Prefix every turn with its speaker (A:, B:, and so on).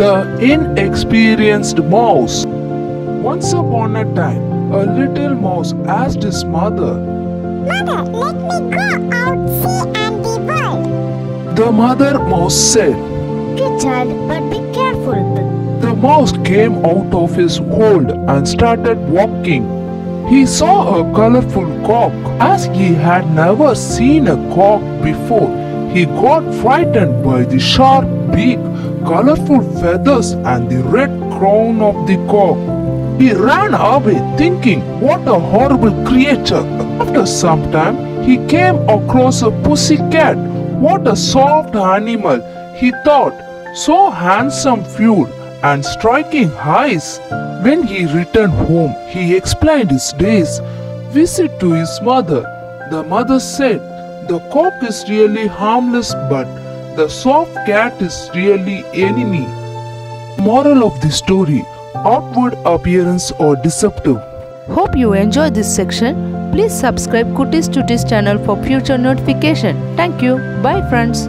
A: The inexperienced mouse. Once upon a time, a little mouse asked his mother.
B: Mother, let me go out, see and the world.
A: The mother mouse said.
B: Good child, but be careful.
A: The mouse came out of his hole and started walking. He saw a colorful cock. As he had never seen a cock before, he got frightened by the sharp beak, colorful feathers, and the red crown of the cock. He ran away thinking, what a horrible creature. After some time, he came across a pussy cat. What a soft animal, he thought. So handsome food and striking eyes. When he returned home, he explained his day's visit to his mother. The mother said, The cock is really harmless, but the soft cat is really enemy. Moral of the story Outward appearance or deceptive.
C: Hope you enjoy this section. Please subscribe Kutty Chutty channel for future notification. Thank you. Bye friends.